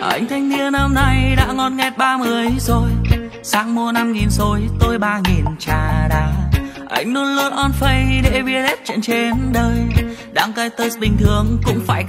anh thanh niên năm nay đã ngon nghét ba mươi rồi. Sang mua năm nghìn rồi, tôi ba nghìn trà đá. Anh luôn luôn on face để biết hết chuyện trên đời. Đang cái tớ bình thường cũng phải